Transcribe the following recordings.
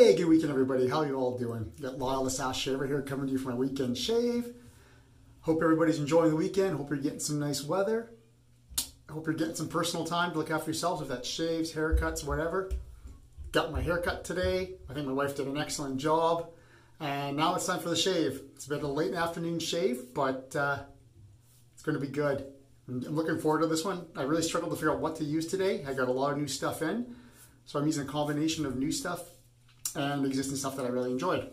Hey, good weekend, everybody. How you all doing? Got Lyle the SaskShaver here coming to you for my weekend shave. Hope everybody's enjoying the weekend. Hope you're getting some nice weather. Hope you're getting some personal time to look after yourselves, if that's shaves, haircuts, whatever. Got my haircut today. I think my wife did an excellent job. And now it's time for the shave. It's a bit of a late afternoon shave, but uh, it's going to be good. I'm looking forward to this one. I really struggled to figure out what to use today. I got a lot of new stuff in. So I'm using a combination of new stuff and existing stuff that I really enjoyed.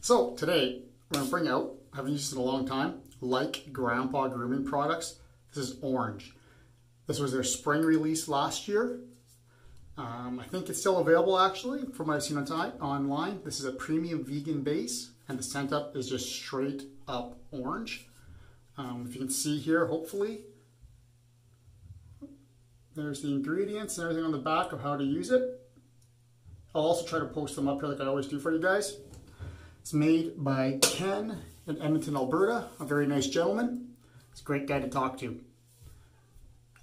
So today, I'm to bring out, I haven't used it in a long time, like Grandpa Grooming Products. This is orange. This was their spring release last year. Um, I think it's still available actually from what I've seen on online. This is a premium vegan base and the scent up is just straight up orange. Um, if you can see here, hopefully, there's the ingredients and everything on the back of how to use it. I'll also try to post them up here like I always do for you guys. It's made by Ken in Edmonton, Alberta, a very nice gentleman. He's a great guy to talk to.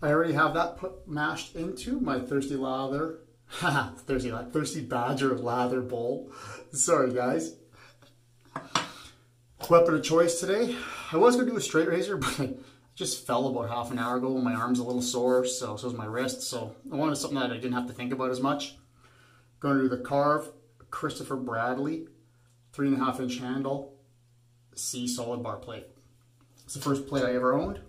I already have that put mashed into my Thirsty Lather, Thirsty, lather, Thirsty Badger lather bowl. Sorry guys. Weapon of choice today. I was going to do a straight razor, but I just fell about half an hour ago. My arm's a little sore, so so is my wrist. So I wanted something that I didn't have to think about as much. Going to do the Karve Christopher Bradley three and a half inch handle C solid bar plate. It's the first plate I ever owned.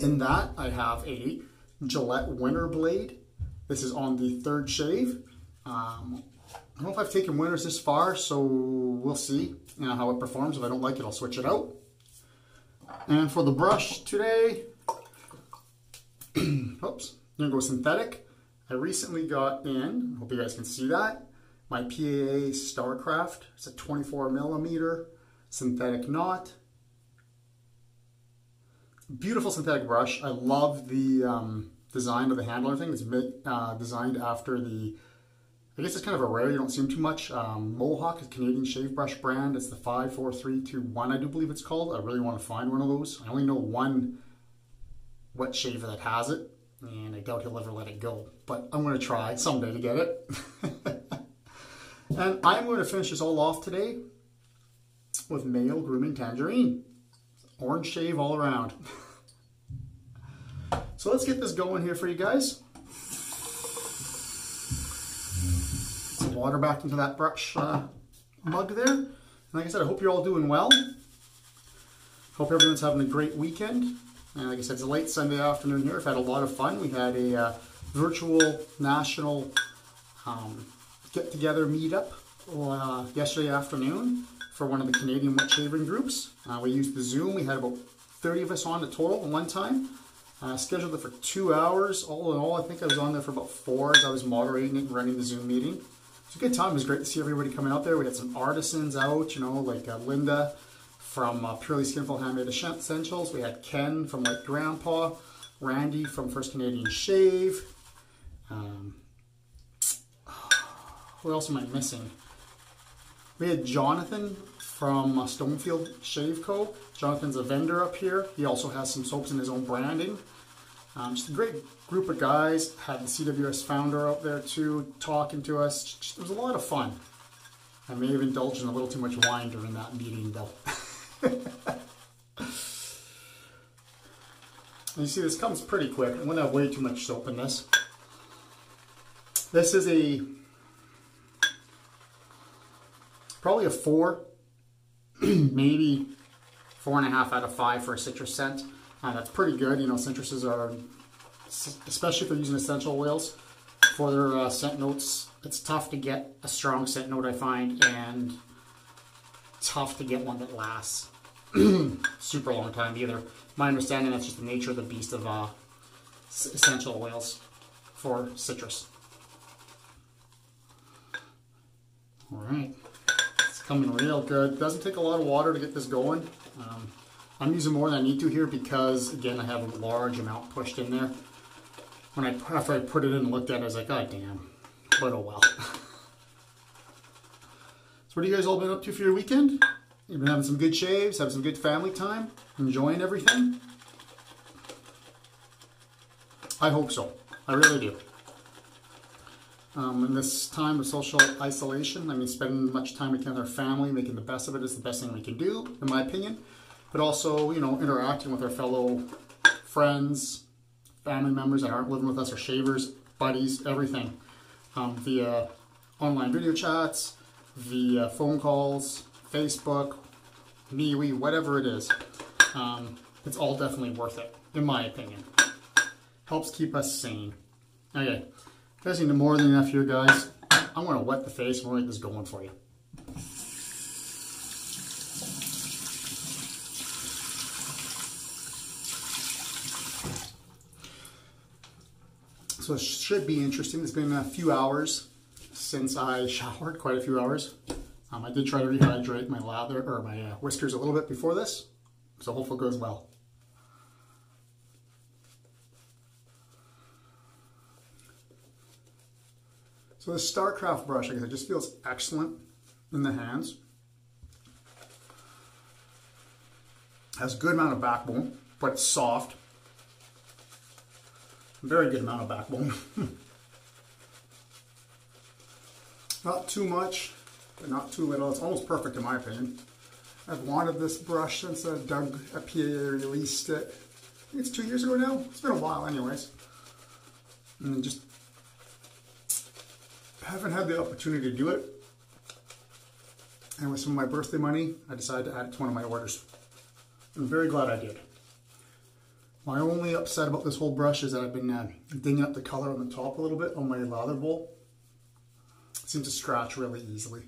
In that I have a Gillette Winner Blade. This is on the third shave. Um, I don't know if I've taken winners this far, so we'll see you know, how it performs. If I don't like it, I'll switch it out. And for the brush today, oops, I'm gonna go synthetic. I recently got in, hope you guys can see that, my PAA StarCraft. It's a 24 millimeter synthetic knot. Beautiful synthetic brush. I love the um, design of the handle and everything. It's uh, designed after the, I guess it's kind of a rare, you don't see them too much. Um, Mohawk, a Canadian shave brush brand. It's the 54321, I do believe it's called. I really want to find one of those. I only know one wet shaver that has it and I doubt he'll ever let it go. But I'm going to try someday to get it. and I'm going to finish this all off today with Maol grooming tangerine. Orange shave all around. so let's get this going here for you guys. Some water back into that brush uh, mug there. And like I said, I hope you're all doing well. Hope everyone's having a great weekend. And like I said, it's a late Sunday afternoon here. I've had a lot of fun. We had a uh, virtual national um, get-together meetup uh, yesterday afternoon for one of the Canadian wet shaving groups. Uh, we used the Zoom. We had about 30 of us on the total at one time. Uh, scheduled it for two hours. All in all, I think I was on there for about four as I was moderating and running the Zoom meeting. It was a good time. It was great to see everybody coming out there. We had some artisans out, you know, like uh, Linda from uh, Purely Skinful Handmade Essentials. We had Ken from Like Grandpa, Randy from First Canadian Shave. Um, what else am I missing? We had Jonathan from uh, Stonefield Shave Co. Jonathan's a vendor up here. He also has some soaps in his own branding. Um, just a great group of guys. Had the CWS founder out there too, talking to us. It was a lot of fun. I may have indulged in a little too much wine during that meeting though. you see this comes pretty quick. I'm gonna have way too much soap in this. This is a probably a four, maybe four and a half out of five for a citrus scent. Uh, that's pretty good. You know, citruses are, especially if they're using essential oils for their uh, scent notes. It's tough to get a strong scent note, I find, and tough to get one that lasts super long time either. My understanding that's just the nature of the beast of uh, essential oils for citrus. All right, it's coming real good. Doesn't take a lot of water to get this going. Um, I'm using more than I need to here because again I have a large amount pushed in there. When I after I put it in and looked at it, I was like, God damn, but oh well. so what have you guys all been up to for your weekend? You've been having some good shaves, having some good family time, enjoying everything? I hope so. I really do. Um, in this time of social isolation, I mean, spending much time with our family, making the best of it is the best thing we can do, in my opinion. But also, you know, interacting with our fellow friends, family members that aren't living with us, our shavers, buddies, everything. Um, via online video chats, via phone calls, Facebook, MeWe, whatever it is. Um, it's all definitely worth it, in my opinion. Helps keep us sane. Okay. Guys to more than enough here, guys. I'm to wet the face and get this going for you. So it should be interesting. It's been a few hours since I showered, quite a few hours. Um, I did try to rehydrate my lather or my uh, whiskers a little bit before this, so hopefully it goes well. So the StarCraft brush, I guess it just feels excellent in the hands. Has a good amount of backbone, but it's soft. Very good amount of backbone. not too much, but not too little. It's almost perfect in my opinion. I've wanted this brush since uh, Doug Pierre released it. it's two years ago now. It's been a while anyways. And just haven't had the opportunity to do it. And with some of my birthday money, I decided to add it to one of my orders. I'm very glad I did. My only upset about this whole brush is that I've been uh, dinging up the color on the top a little bit on my lather bowl. It seems to scratch really easily.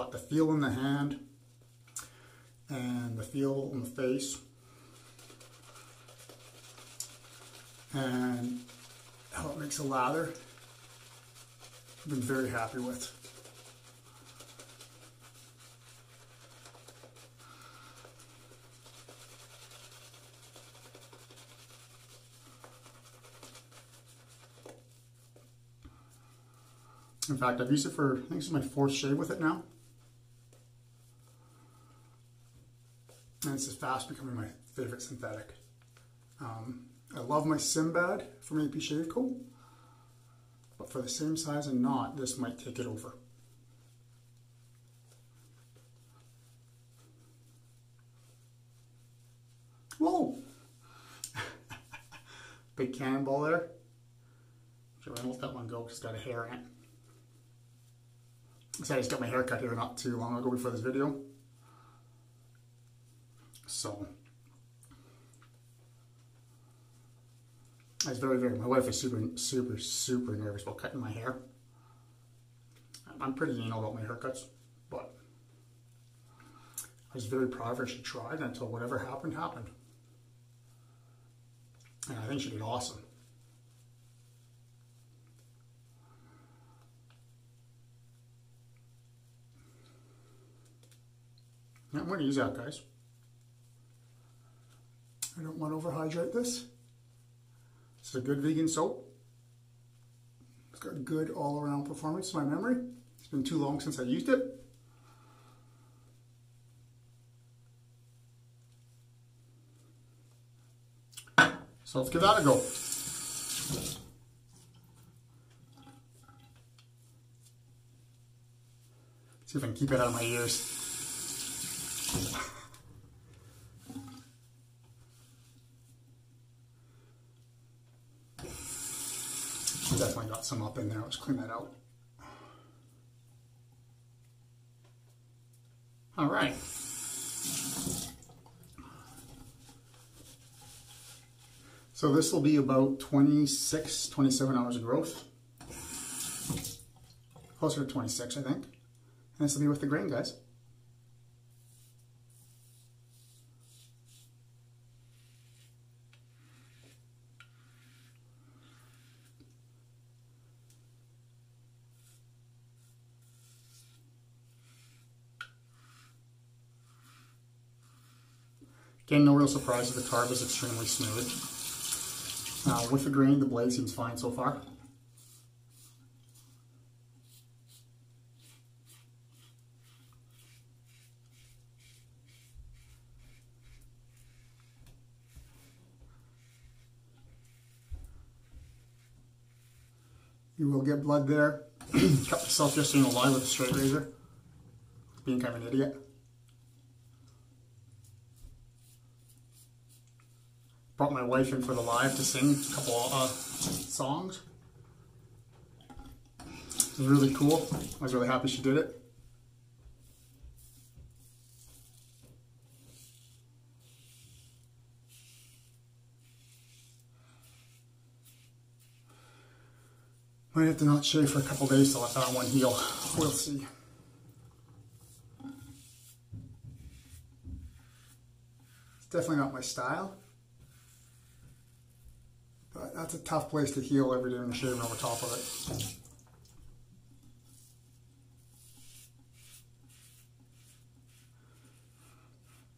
But the feel in the hand and the feel on the face and how it makes a lather I've been very happy with. In fact, I've used it for, I think this is my fourth shave with it now. This is fast becoming my favorite synthetic. Um, I love my Synbad from AP Shave Co. But for the same size and knot, this might take it over. Whoa! Big cannonball there. Sure, I let that one go it's got a hair in it. So I just got my hair cut here not too long ago before this video. So I was very, very, my wife is super, super, super nervous about cutting my hair. I'm pretty anal about my haircuts, but I was very proud of her. She tried until whatever happened, happened. And I think she did awesome. I'm going to use that, guys. I don't want to overhydrate this. It's a good vegan soap. It's got good all-around performance to my memory. It's been too long since I used it. So let's give that a go. See if I can keep it out of my ears. Definitely got some up in there. Let's clean that out. All right. So this will be about 26, 27 hours of growth. Closer to 26, I think. And this will be with the grain, guys. Again, no real surprises. The Karve is extremely smooth. Uh, with the grain, the blade seems fine so far. You will get blood there. Cut myself just in a lie with a straight razor. Being kind of an idiot. Brought my wife in for the live to sing a couple uh, songs. It was really cool. I was really happy she did it. Might have to not shave for a couple days to let that one heal. We'll see. It's definitely not my style. That's a tough place to heal every day you're shaving over top of it.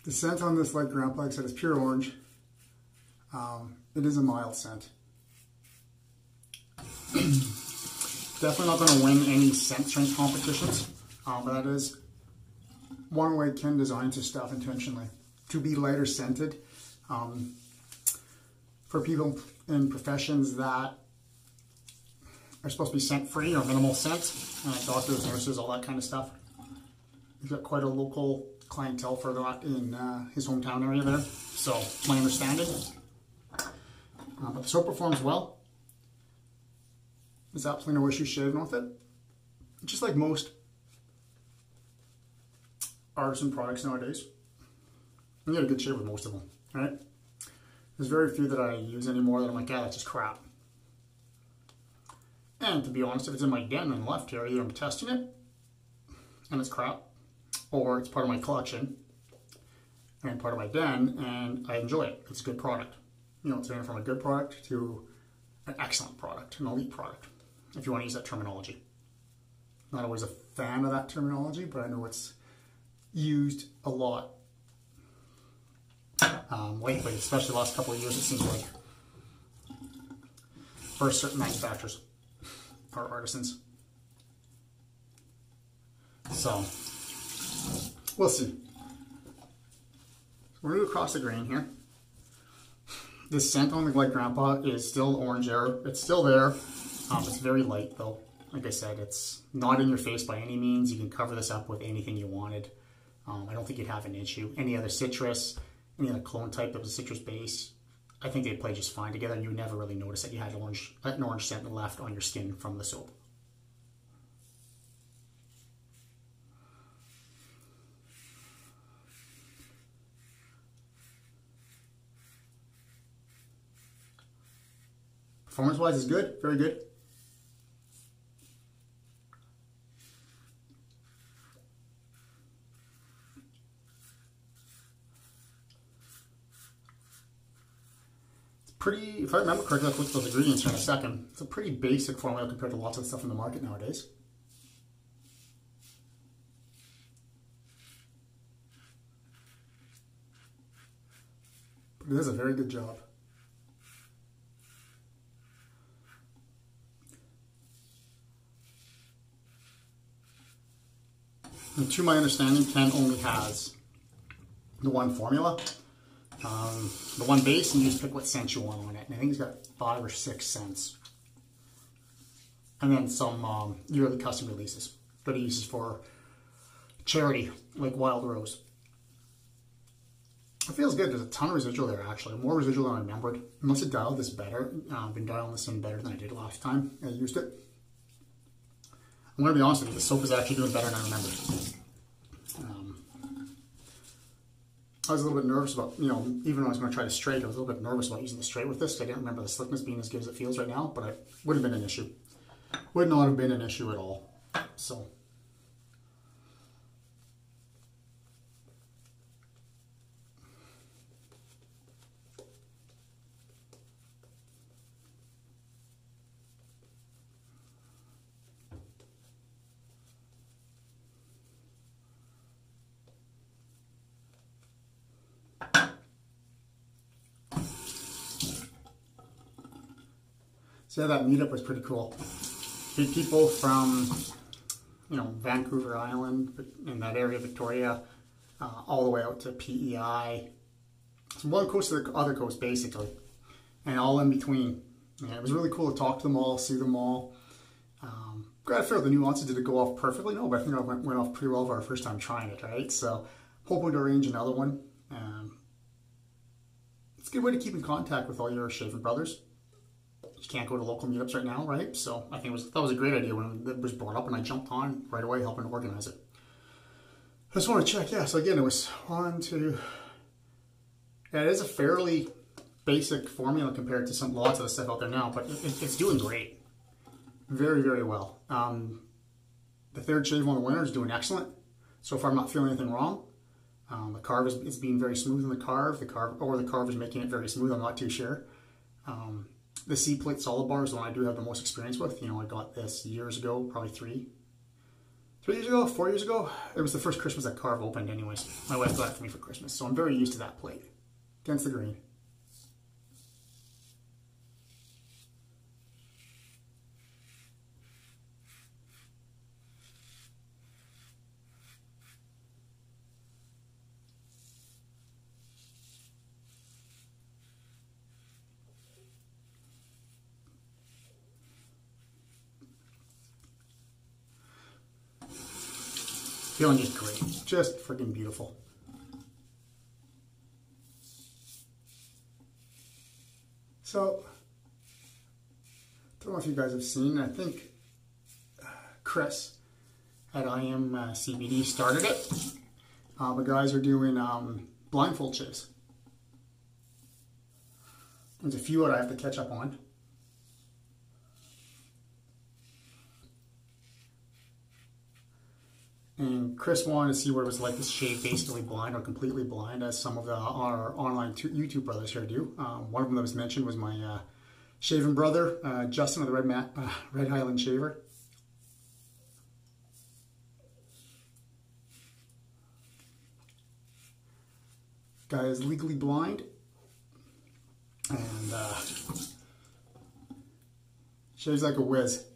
The scent on this, like Grandpa said, is pure orange. Um, it is a mild scent. Definitely not going to win any scent strength competitions, um, but that is one way Ken designs his stuff intentionally to be lighter scented. Um, for people in professions that are supposed to be scent free or minimal scent, uh, doctors, nurses, all that kind of stuff. He's got quite a local clientele for that in uh, his hometown area there. So, my understanding. Uh, but the soap performs well. There's absolutely no issue shaving with it. Just like most artisan products nowadays. You get a good shave with most of them, right? There's very few that I use anymore that I'm like, yeah, that's just crap. And to be honest, if it's in my den and left here, either I'm testing it and it's crap, or it's part of my collection and part of my den and I enjoy it. It's a good product. You know, it's going from a good product to an excellent product, an elite product if you want to use that terminology. Not always a fan of that terminology, but I know it's used a lot um, lately, especially the last couple of years, it seems like, for certain manufacturers or artisans. So, we'll see. We're going to cross the grain here. This scent on the Like Grandpa is still orange air. It's still there. Um, it's very light though. Like I said, it's not in your face by any means. You can cover this up with anything you wanted. Um, I don't think you'd have an issue. Any other citrus, any other clone type was a citrus base, I think they'd play just fine together and you never really notice that you had orange, an orange scent left on your skin from the soap. Performance wise is good, very good. Pretty, if I remember correctly, I'll look those ingredients here in a second. It's a pretty basic formula compared to lots of stuff in the market nowadays. It does a very good job. And to my understanding, Ken only has the one formula um, the one base and you just pick what scent you want on it. And I think it's got five or six scents. And then some um, yearly custom releases that he uses for charity, like Wild Rose. It feels good. There's a ton of residual there, actually. More residual than I remembered. Unless must have dialed this better. Uh, I've been dialing this in better than I did last time I used it. I'm going to be honest with you, the soap is actually doing better than I remembered. I was a little bit nervous about, you know, even when I was going to try to straight, I was a little bit nervous about using the straight with this. I didn't remember the slickness being as good as it feels right now, but it would have been an issue. Would not have been an issue at all. So So that meetup was pretty cool. People from, you know, Vancouver Island, in that area, Victoria, uh, all the way out to PEI. From one coast to the other coast, basically, and all in between. It was really cool to talk to them all, see them all. Um, gotta figure out the nuances. Did it go off perfectly? No, but I think it went, went off pretty well for our first time trying it, right? So hoping to arrange another one. Um, it's a good way to keep in contact with all your shaving brothers. You can't go to local meetups right now, right? So I think it was that was a great idea when it was brought up, and I jumped on right away helping organize it. I just want to check, yeah. So again, it was on to, Yeah, it is a fairly basic formula compared to some lots of the stuff out there now, but it, it's doing great. Very, very well. Um, the third shave on the winner is doing excellent. So far, I'm not feeling anything wrong. Um, the Karve is, being very smooth in the Karve. The Karve or the Karve is making it very smooth. I'm not too sure. Um, the C plate solid bar is the one I do have the most experience with. You know, I got this years ago, probably three, three years ago, four years ago. It was the first Christmas that Karve opened, anyways. My wife got it for me for Christmas, so I'm very used to that plate against the grain. Feeling just great. Just freaking beautiful. So, don't know if you guys have seen, I think uh, Chris at I Am uh, CBD started it. Uh, the guys are doing um, blindfold shaves. There's a few that I have to catch up on. And Chris wanted to see what it was like to shave basically blind or completely blind, as some of the our online YouTube brothers here do. Um, one of them that was mentioned was my uh, shaven brother, uh, Justin of the Red, uh, Red Highland Shaver. Guy is legally blind and uh, shaves like a whiz.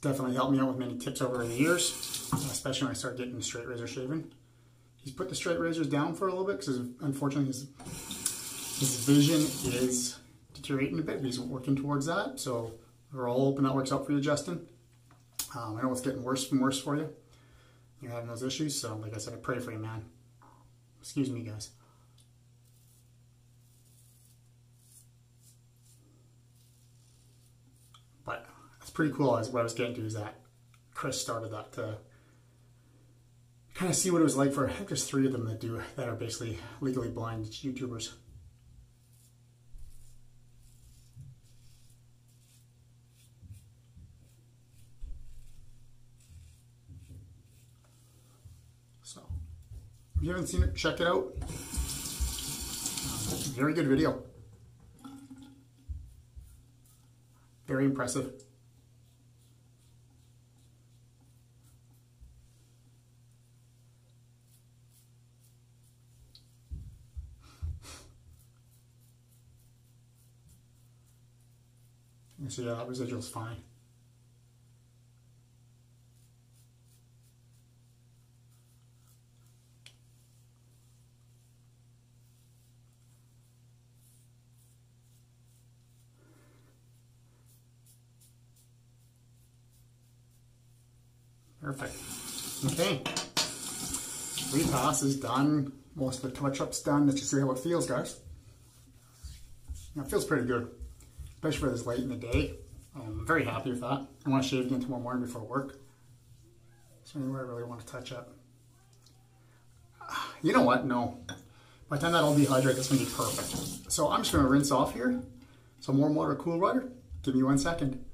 Definitely helped me out with many tips over the years, especially when I started getting straight razor shaving. He's put the straight razors down for a little bit because unfortunately his, his vision is deteriorating a bit. But he's working towards that, so we're all hoping that works out for you, Justin. Um, I know it's getting worse and worse for you. You're having those issues, so like I said, I pray for you, man. Excuse me, guys. But it's pretty cool. As what I was getting to is that Chris started that to kind of see what it was like for. There's three of them that do that are basically legally blind YouTubers. So, if you haven't seen it, check it out. very good video. Very impressive. So yeah, that residual's fine. Perfect. Okay. Repass is done. Most of the touch-up's done. Let's just see how it feels, guys. It feels pretty good especially for this late in the day. Um, I'm very happy with that. I want to shave again tomorrow morning before work. So anywhere I really want to touch up. You know what? No. By the time that all dehydrates, it's going to be perfect. So I'm just going to rinse off here. Some warm water, cool water. Give me one second.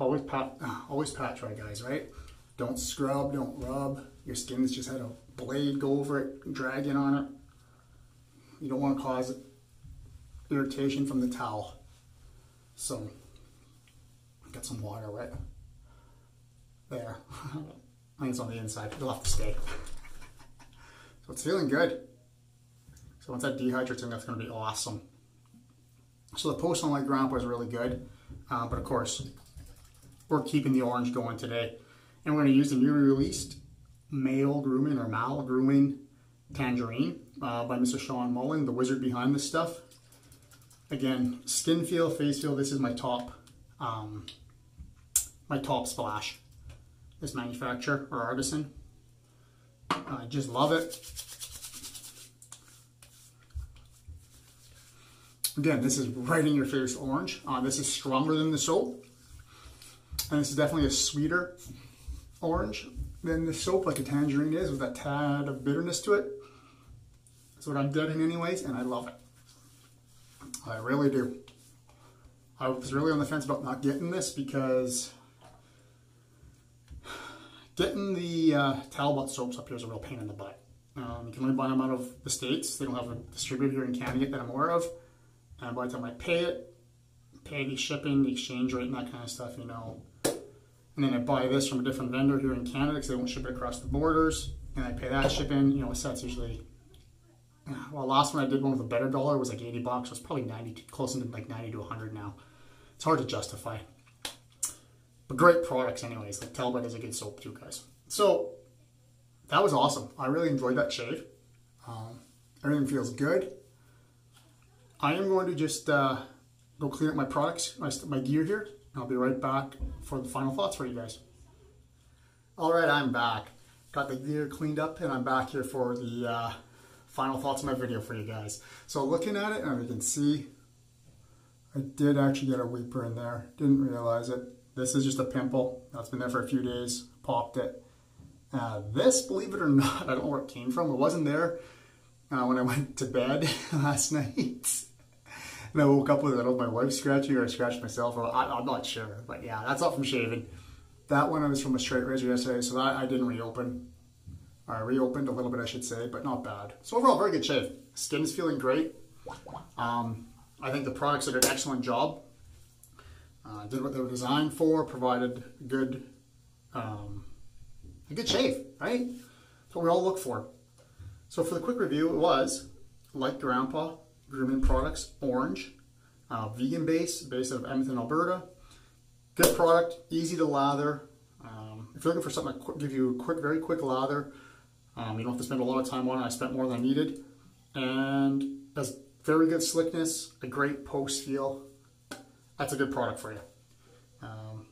Always pat, always pat dry, guys, right? Don't scrub, don't rub. Your skin's just had a blade go over it, drag in on it. You don't want to cause irritation from the towel. So, get some water right there. I think it's on the inside. It'll have to stay. so it's feeling good. So once that dehydrates, that's going to be awesome. So the post on my grandpa is really good. Uh, but of course, we're keeping the orange going today. And we're going to use the newly released male grooming or mal grooming tangerine uh, by Mr. Sean Mullen, the wizard behind this stuff. Again, skin feel, face feel, this is my top, um, my top splash. This manufacturer or artisan. I just love it. Again, this is right in your face orange. Uh, this is stronger than the soap. And this is definitely a sweeter orange than the soap like a tangerine is with that tad of bitterness to it. That's what I'm getting anyways, and I love it. I really do. I was really on the fence about not getting this because getting the uh, Talbot soaps up here is a real pain in the butt. Um, you can only buy them out of the States. They don't have a distributor here in Canada that I'm aware of. And by the time I pay it, pay the shipping, the exchange rate, and that kind of stuff, you know. And then I buy this from a different vendor here in Canada because they won't ship it across the borders. And I pay that shipping, you know, so that's usually well, last one I did one with a better dollar was like 80 bucks. It was probably 90, close to like 90 to 100 now. It's hard to justify. But great products anyways. Like Talbot is a good soap too, guys. So that was awesome. I really enjoyed that shave. Um, everything feels good. I am going to just uh, go clean up my products, my, my gear here. I'll be right back for the final thoughts for you guys. All right, I'm back. Got the gear cleaned up and I'm back here for the uh, final thoughts of my video for you guys. So looking at it, and you can see, I did actually get a weeper in there. Didn't realize it. This is just a pimple. That's been there for a few days. Popped it. Uh, this, believe it or not, I don't know where it came from. It wasn't there uh, when I went to bed last night. And I woke up with it. I my wife scratching or I scratched myself. I, am not sure. But yeah, that's not from shaving. That one I was from a straight razor yesterday, so that I didn't reopen. I reopened a little bit, I should say, but not bad. So overall, very good shave. Skin's feeling great. Um, I think the products did an excellent job. Uh, did what they were designed for, provided good, um, a good shave, right? That's what we all look for. So for the quick review, it was, like Grandpa, Grooming Products, Orange, uh, vegan base, based out of Edmonton, Alberta. Good product, easy to lather. Um, if you're looking for something to give you a quick, very quick lather, um, you don't have to spend a lot of time on it. I spent more than I needed. And has very good slickness, a great post feel. That's a good product for you. Um,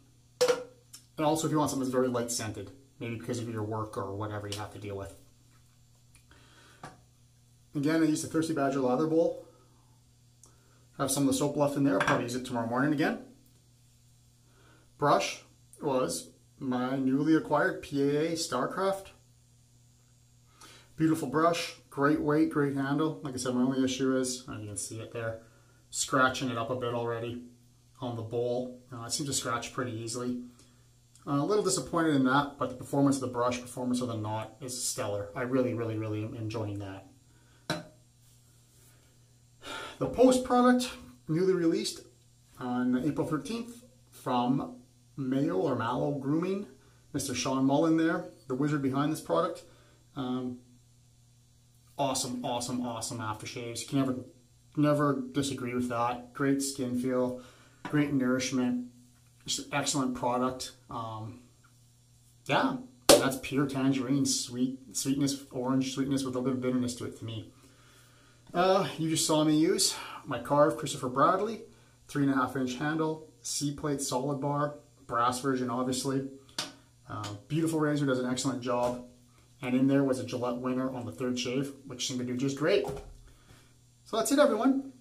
and also if you want something that's very light scented, maybe because of your work or whatever you have to deal with. Again, I used a Thirsty Badger lather bowl. Have some of the soap left in there. I'll probably use it tomorrow morning again. Brush was my newly acquired PAA StarCraft Beautiful brush, great weight, great handle. Like I said, my only issue is, you can see it there, scratching it up a bit already on the bowl. Uh, it seems to scratch pretty easily. Uh, a little disappointed in that, but the performance of the brush, performance of the knot is stellar. I really, really, really am enjoying that. The post product, newly released on April 13th from Mayo or Mallow Grooming, Mr. Sean Mullen there, the wizard behind this product. Um, awesome, awesome, awesome aftershaves. You can never, never disagree with that. Great skin feel, great nourishment, just excellent product. Um, yeah, that's pure tangerine, sweet sweetness, orange sweetness with a little bit of bitterness to it to me. Uh, you just saw me use my Karve Christopher Bradley, three and a half inch handle, C-plate solid bar, brass version obviously. Uh, beautiful razor, does an excellent job. And in there was a Gillette winner on the third shave, which seemed to do just great. So that's it, everyone.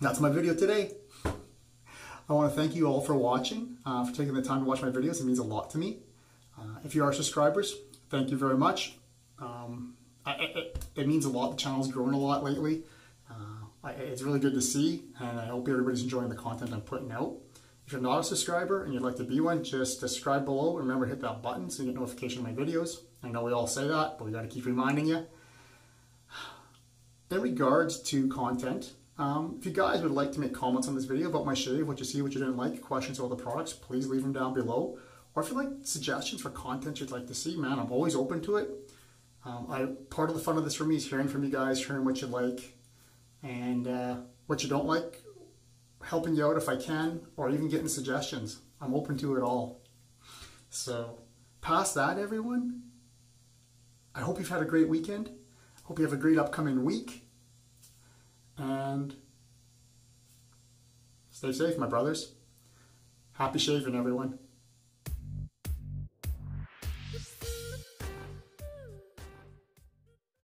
That's my video today. I want to thank you all for watching, uh, for taking the time to watch my videos. It means a lot to me. Uh, if you are subscribers, thank you very much. Um, I, it, it, means a lot. The channel's grown a lot lately. Uh, I, it's really good to see, and I hope everybody's enjoying the content I'm putting out. If you're not a subscriber and you'd like to be one, just subscribe below. Remember hit that button so you get notification of my videos. I know we all say that, but we got to keep reminding you. In regards to content, Um, if you guys would like to make comments on this video about my shave, what you see, what you didn't like, questions about the products, please leave them down below. Or if you like suggestions for content you'd like to see, man, I'm always open to it. Um, I Part of the fun of this for me is hearing from you guys, hearing what you like and uh, what you don't like, helping you out if I can, or even getting suggestions. I'm open to it all. So, past that, everyone, I hope you've had a great weekend. Hope you have a great upcoming week. And stay safe, my brothers. Happy shaving, everyone.